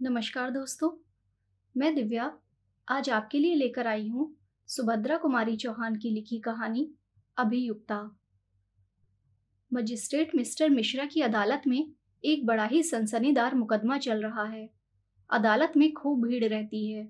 नमस्कार दोस्तों, मैं दिव्या आज आपके लिए लेकर आई हूँ सुभद्रा कुमारी चौहान की लिखी कहानी अभियुक्ता। मजिस्ट्रेट मिस्टर मिश्रा की अदालत में एक बड़ा ही सनसनीदार मुकदमा चल रहा है। अदालत में खूब भीड़ रहती है।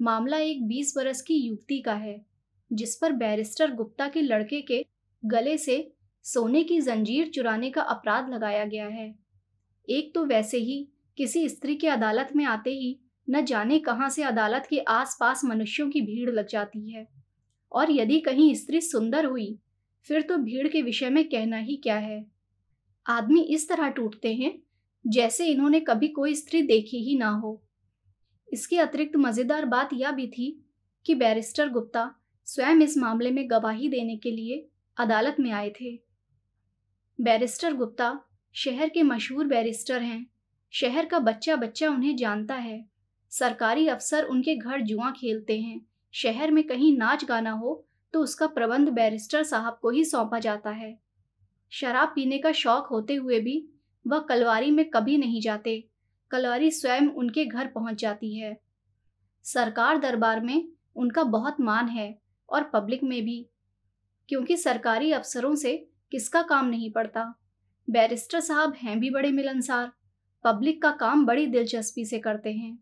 मामला एक 20 बरस की युवती का है, जिस पर बैरिस्टर गुप्ता के लड़के के गले से सोने की जंजीर चुराने का अपराध लगाया गया है। एक तो वैसे ही किसी स्त्री के अदालत में आते ही न जाने कहाँ से अदालत के आसपास मनुष्यों की भीड़ लग जाती है। और यदि कहीं स्त्री सुंदर हुई, फिर तो भीड़ के विषय में कहना ही क्या है? आदमी इस तरह टूटते हैं, जैसे इन्होंने कभी कोई स्त्री देखी ही ना हो। इसके अतिरिक्त मज़ेदार बात यह भी थी कि बैरिस्टर गुप्ता स्वयं इस मामले में गवाही देने के लिए अदालत में आए थे। बैरिस्टर गुप्ता शहर के मशहूर बैरिस्टर हैं। शहर का बच्चा बच्चा उन्हें जानता है। सरकारी अफसर उनके घर जुआ खेलते हैं। शहर में कहीं नाच गाना हो तो उसका प्रबंध बैरिस्टर साहब को ही सौंपा जाता है। शराब पीने का शौक होते हुए भी वह कलवारी में कभी नहीं जाते। कलवारी स्वयं उनके घर पहुँच जाती है। सरकार दरबार में उनका बहुत मान है और पब्लिक में भी, क्योंकि सरकारी अफसरों से किसका काम नहीं पड़ता। बैरिस्टर साहब हैं भी बड़े मिलनसार। पब्लिक का काम बड़ी दिलचस्पी से करते हैं।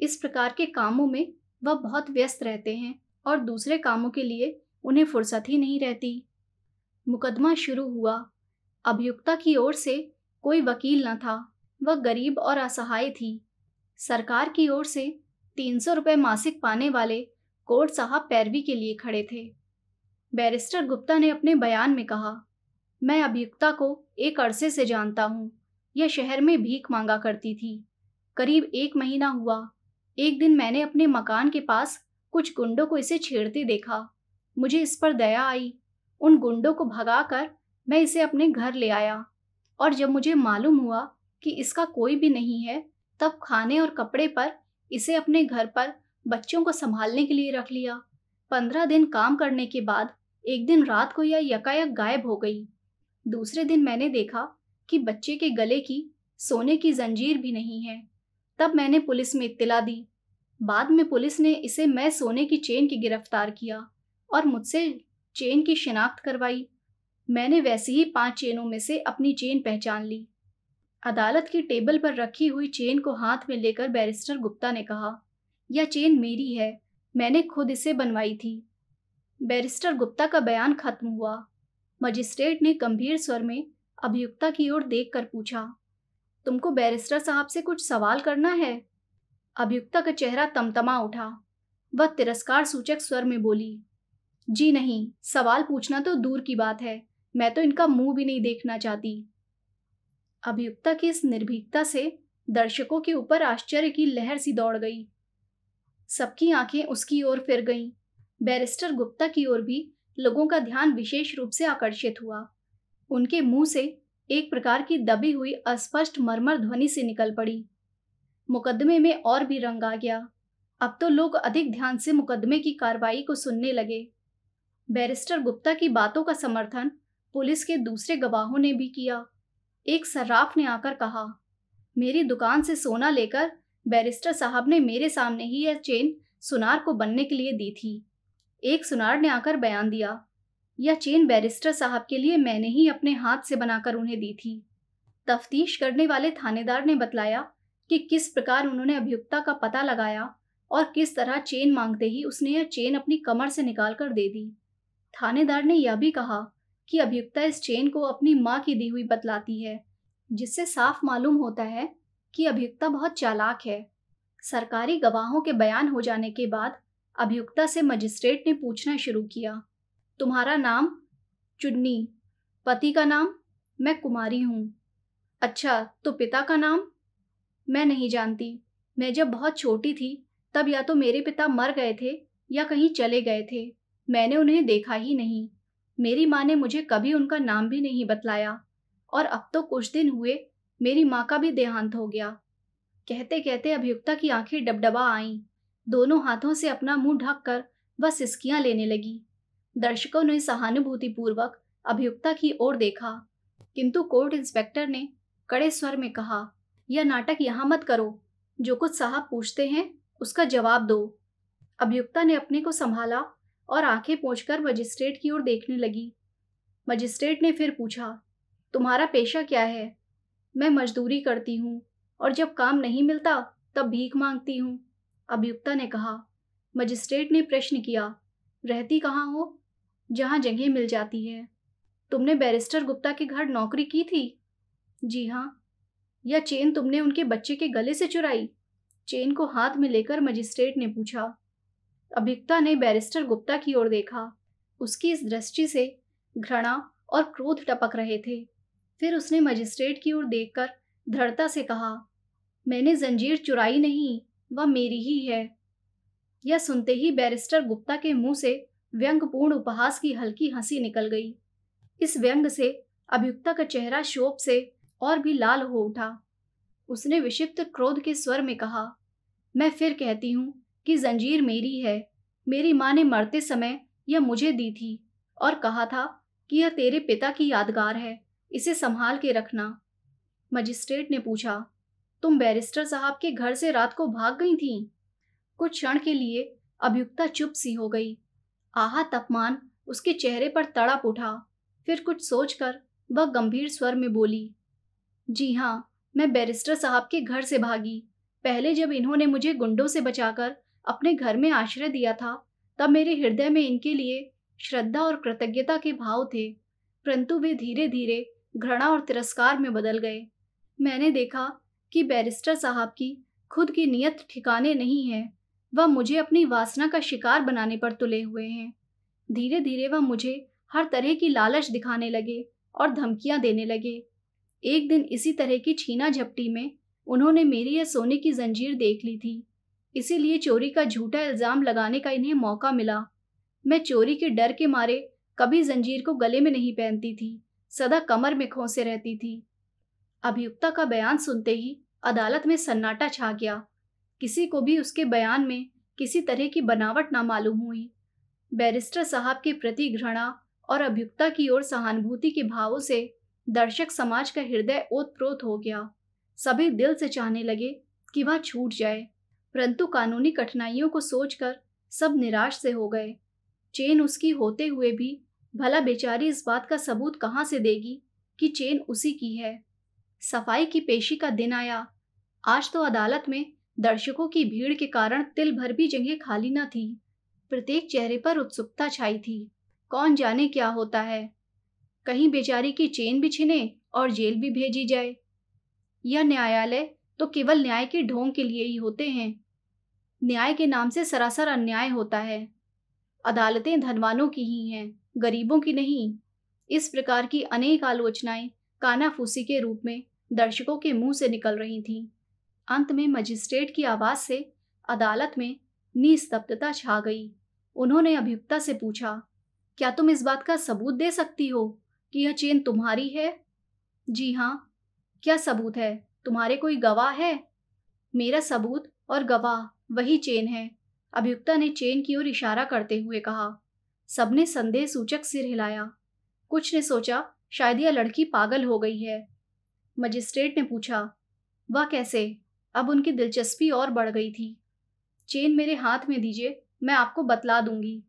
इस प्रकार के कामों में वह बहुत व्यस्त रहते हैं और दूसरे कामों के लिए उन्हें फुर्सत ही नहीं रहती। मुकदमा शुरू हुआ। अभियुक्ता की ओर से कोई वकील न था। वह गरीब और असहाय थी। सरकार की ओर से तीन सौ रुपये मासिक पाने वाले कोर्ट साहब पैरवी के लिए खड़े थे। बैरिस्टर गुप्ता ने अपने बयान में कहा, मैं अभियुक्ता को एक अरसे से जानता हूँ। यह शहर में भीख मांगा करती थी। करीब एक महीना हुआ। एक दिन मैंने अपने मकान के पास कुछ गुंडों को इसे छेड़ते देखा। मुझे इस पर दया आई। उन गुंडों को भगाकर मैं इसे अपने घर ले आया। और जब मुझे मालूम हुआ कि इसका कोई भी नहीं है, तब खाने और कपड़े पर इसे अपने घर पर बच्चों को संभालने के लिए रख लिया। पंद्रह दिन काम करने के बाद एक दिन रात को यह यकायक गायब हो गई। दूसरे दिन मैंने देखा कि बच्चे के गले की, सोने की जंजीर भी नहीं है। तब मैंने पुलिस में इत्तला दी। बाद में पुलिस ने इसे मैं सोने की चेन की गिरफ़्तार किया और मुझसे चेन की शिनाख्त करवाई। मैंने वैसे ही पाँच चेनों में से अपनी चेन पहचान ली। अदालत की टेबल पर रखी हुई चेन को हाथ में लेकर बैरिस्टर गुप्ता ने कहा, यह चेन मेरी है। मैंने खुद इसे बनवाई थी। बैरिस्टर गुप्ता का बयान खत्म हुआ। मजिस्ट्रेट ने गंभीर स्वर में अभियुक्ता की ओर देखकर पूछा, तुमको बैरिस्टर साहब से कुछ सवाल करना है? अभियुक्ता का चेहरा तमतमा उठा। वह तिरस्कार सूचक स्वर में बोली, जी नहीं, सवाल पूछना तो दूर की बात है, मैं तो इनका मुँह भी नहीं देखना चाहती। अभियुक्ता की इस निर्भीकता से दर्शकों के ऊपर आश्चर्य की लहर सी दौड़ गई। सबकी आँखें उसकी ओर फिर गईं। बैरिस्टर गुप्ता की ओर भी लोगों का ध्यान विशेष रूप से आकर्षित हुआ। उनके मुँह से एक प्रकार की दबी हुई अस्पष्ट मरमर ध्वनि से निकल पड़ी। मुकदमे में और भी रंग आ गया। अब तो लोग अधिक ध्यान से मुकदमे की कार्रवाई को सुनने लगे। बैरिस्टर गुप्ता की बातों का समर्थन पुलिस के दूसरे गवाहों ने भी किया। एक सर्राफ ने आकर कहा, मेरी दुकान से सोना लेकर बैरिस्टर साहब ने मेरे सामने ही यह चेन सुनार को बनने के लिए दी थी। एक सुनार ने आकर बयान दिया यह चेन बैरिस्टर साहब के लिए मैंने ही अपने हाथ से बनाकर उन्हें दी थी। तफ्तीश करने वाले थानेदार ने बतलाया कि किस प्रकार उन्होंने अभियुक्ता का पता लगाया और किस तरह चेन मांगते ही उसने यह चेन अपनी कमर से निकाल कर दे दी। थानेदार ने यह भी कहा कि अभियुक्ता इस चेन को अपनी माँ की दी हुई बतलाती है, जिससे साफ़ मालूम होता है कि अभियुक्ता बहुत चालाक है। सरकारी गवाहों के बयान हो जाने के बाद अभियुक्ता से मजिस्ट्रेट ने पूछना शुरू किया। तुम्हारा नाम चुन्नी। पति का नाम मैं कुमारी हूँ। अच्छा तो पिता का नाम? मैं नहीं जानती। मैं जब बहुत छोटी थी, तब या तो मेरे पिता मर गए थे या कहीं चले गए थे। मैंने उन्हें देखा ही नहीं। मेरी माँ ने मुझे कभी उनका नाम भी नहीं बतलाया। और अब तो कुछ दिन हुए, मेरी माँ का भी देहांत हो गया। कहते कहते अभियुक्ता की आँखें डबडबा आईं। दोनों हाथों से अपना मुँह ढककर वह सिसकियाँ लेने लगी। दर्शकों ने सहानुभूतिपूर्वक अभियुक्ता की ओर देखा, किंतु कोर्ट इंस्पेक्टर ने कड़े स्वर में कहा, यह नाटक यहाँ मत करो, जो कुछ साहब पूछते हैं, उसका जवाब दो। अभियुक्ता ने अपने को संभाला और आँखें पोंछकर मजिस्ट्रेट की ओर देखने लगी। मजिस्ट्रेट ने फिर पूछा, तुम्हारा पेशा क्या है? मैं मजदूरी करती हूँ, और जब काम नहीं मिलता, तब भीख मांगती हूँ। अभियुक्ता ने कहा। मजिस्ट्रेट ने प्रश्न किया, रहती कहाँ हो? जहाँ जगह मिल जाती है। तुमने बैरिस्टर गुप्ता के घर नौकरी की थी? जी हाँ। यह चेन तुमने उनके बच्चे के गले से चुराई? चेन को हाथ में लेकर मजिस्ट्रेट ने पूछा। अभियुक्ता ने बैरिस्टर गुप्ता की ओर देखा। उसकी इस दृष्टि से घृणा और क्रोध टपक रहे थे। फिर उसने मजिस्ट्रेट की ओर देखकर दृढ़ता से कहा, मैंने जंजीर चुराई नहीं, वह मेरी ही है। यह सुनते ही बैरिस्टर गुप्ता के मुँह से व्यंगपूर्ण उपहास की हल्की हँसी निकल गई। इस व्यंग से, अभियुक्ता का चेहरा शोभ से और भी लाल हो उठा। उसने विषिप्त क्रोध के स्वर में कहा, मैं फिर कहती हूँ कि जंजीर मेरी है। मेरी माँ ने मरते समय यह मुझे दी थी और कहा था कि यह तेरे पिता की यादगार है, इसे संभाल के रखना। मजिस्ट्रेट ने पूछा, तुम बैरिस्टर साहब के घर से रात को भाग गई थी? कुछ क्षण के लिए अभियुक्ता चुप सी हो गई। आहा तपमान उसके चेहरे पर तड़प उठा। फिर कुछ सोचकर वह गंभीर स्वर में बोली, जी हाँ मैं बैरिस्टर साहब के घर से भागी। पहले जब इन्होंने मुझे गुंडों से बचाकर अपने घर में आश्रय दिया था, तब मेरे हृदय में इनके लिए श्रद्धा और कृतज्ञता के भाव थे। परंतु वे धीरे धीरे घृणा और तिरस्कार में बदल गए। मैंने देखा कि बैरिस्टर साहब की खुद की नियत ठिकाने नहीं है। वह मुझे अपनी वासना का शिकार बनाने पर तुले हुए हैं। धीरे धीरे वह मुझे हर तरह की लालच दिखाने लगे और धमकियाँ देने लगे। एक दिन इसी तरह की छीना झपटी में उन्होंने मेरी यह सोने की जंजीर देख ली थी। इसीलिए चोरी का झूठा इल्ज़ाम लगाने का इन्हें मौका मिला। मैं चोरी के डर के मारे कभी जंजीर को गले में नहीं पहनती थी, सदा कमर में खोसे रहती थी। अभियुक्ता का बयान सुनते ही अदालत में सन्नाटा छा गया। किसी को भी उसके बयान में किसी तरह की बनावट ना मालूम हुई। बैरिस्टर साहब के प्रति घृणा और अभियुक्ता की ओर सहानुभूति के भावों से दर्शक समाज का हृदय ओतप्रोत हो गया। सभी दिल से चाहने लगे कि वह छूट जाए, परंतु कानूनी कठिनाइयों को सोचकर सब निराश से हो गए। चेन उसकी होते हुए भी, भला बेचारी इस बात का सबूत कहाँ से देगी कि चेन उसी की है। सफ़ाई की पेशी का दिन आया। आज तो अदालत में दर्शकों की भीड़ के कारण तिल भर भी जगह खाली न थी। प्रत्येक चेहरे पर उत्सुकता छाई थी। कौन जाने क्या होता है? कहीं बेचारी की चेन भी छिने और जेल भी भेजी जाए। यह न्यायालय तो केवल न्याय के ढोंग के लिए ही होते हैं। न्याय के नाम से सरासर अन्याय होता है। अदालतें धनवानों की ही हैं, गरीबों की नहीं। इस प्रकार की अनेक आलोचनाएँ कानाफूसी के रूप में दर्शकों के मुँह से निकल रही थीं। अंत में मजिस्ट्रेट की आवाज़ से अदालत में निस्तब्धता छा गई। उन्होंने अभियुक्ता से पूछा, क्या तुम इस बात का सबूत दे सकती हो कि यह चेन तुम्हारी है? जी हाँ। क्या सबूत है? तुम्हारे कोई गवाह है? मेरा सबूत और गवाह वही चेन है, अभियुक्ता ने चेन की ओर इशारा करते हुए कहा। सबने संदेह सूचक सिर हिलाया। कुछ ने सोचा, शायद यह लड़की पागल हो गई है। मजिस्ट्रेट ने पूछा, वह कैसे? अब उनकी दिलचस्पी और बढ़ गई थी। चेन मेरे हाथ में दीजिए, मैं आपको बतला दूँगी।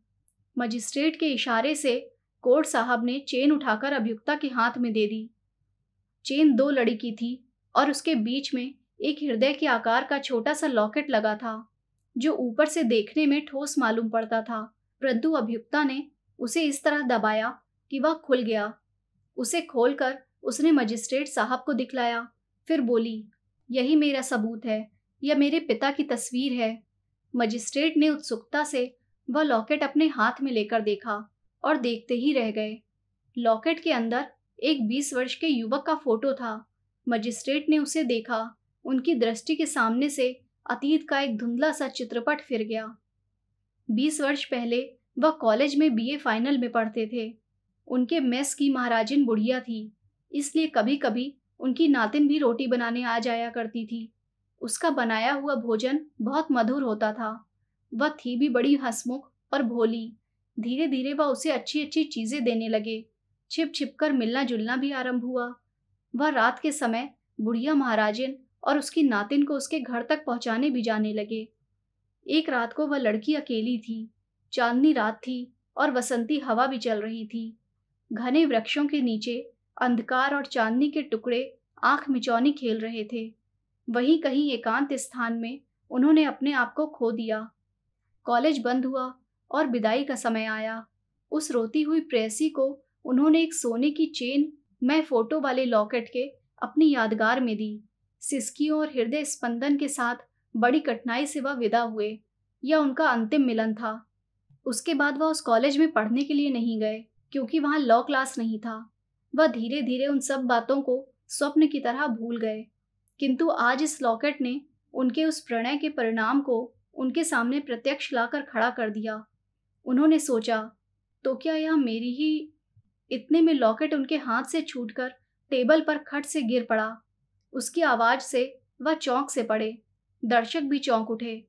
मजिस्ट्रेट के इशारे से कोर्ट साहब ने चेन उठाकर अभियुक्ता के हाथ में दे दी। चेन दो लड़ी की थी और उसके बीच में एक हृदय के आकार का छोटा सा लॉकेट लगा था, जो ऊपर से देखने में ठोस मालूम पड़ता था, परंतु अभियुक्ता ने उसे इस तरह दबाया कि वह खुल गया। उसे खोलकर उसने मजिस्ट्रेट साहब को दिखलाया, फिर बोली यही मेरा सबूत है, यह मेरे पिता की तस्वीर है। मजिस्ट्रेट ने उत्सुकता से वह लॉकेट अपने हाथ में लेकर देखा और देखते ही रह गए। लॉकेट के अंदर एक बीस वर्ष के युवक का फ़ोटो था। मजिस्ट्रेट ने उसे देखा, उनकी दृष्टि के सामने से अतीत का एक धुंधला सा चित्रपट फिर गया। बीस वर्ष पहले वह कॉलेज में बीए फाइनल में पढ़ते थे। उनके मेस की महाराजिन बुढ़िया थी, इसलिए कभी कभी उनकी नातिन भी रोटी बनाने आ जाया करती थी। उसका बनाया हुआ भोजन बहुत मधुर होता था। वह थी भी बड़ी हसमुख और भोली। धीरे धीरे वह उसे अच्छी अच्छी चीज़ें देने लगे। छिप छिप कर मिलना जुलना भी आरंभ हुआ। वह रात के समय बुढ़िया महाराजन और उसकी नातिन को उसके घर तक पहुँचाने भी जाने लगे। एक रात को वह लड़की अकेली थी। चांदनी रात थी और वसंती हवा भी चल रही थी। घने वृक्षों के नीचे अंधकार और चांदनी के टुकड़े आँख मिचौनी खेल रहे थे। वहीं कहीं एकांत स्थान में उन्होंने अपने आप को खो दिया। कॉलेज बंद हुआ और विदाई का समय आया। उस रोती हुई प्रेसी को उन्होंने एक सोने की चेन, मैं फ़ोटो वाले लॉकेट के अपनी यादगार में दी। सिस्कियों और हृदय स्पंदन के साथ बड़ी कठिनाई से वह विदा हुए यह उनका अंतिम मिलन था। उसके बाद वह उस कॉलेज में पढ़ने के लिए नहीं गए, क्योंकि वहाँ लॉ क्लास नहीं था। वह धीरे धीरे उन सब बातों को स्वप्न की तरह भूल गए। किंतु आज इस लॉकेट ने उनके उस प्रणय के परिणाम को उनके सामने प्रत्यक्ष लाकर खड़ा कर दिया। उन्होंने सोचा तो क्या यह मेरी ही इतने में लॉकेट उनके हाथ से छूटकर टेबल पर खट से गिर पड़ा। उसकी आवाज़ से वह चौंक से पड़े। दर्शक भी चौंक उठे।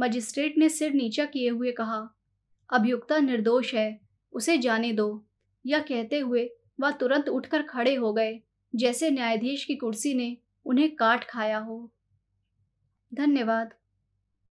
मजिस्ट्रेट ने सिर नीचा किए हुए कहा, अभियुक्ता निर्दोष है, उसे जाने दो। यह कहते हुए वह तुरंत उठकर खड़े हो गए, जैसे न्यायाधीश की कुर्सी ने उन्हें काट खाया हो। धन्यवाद।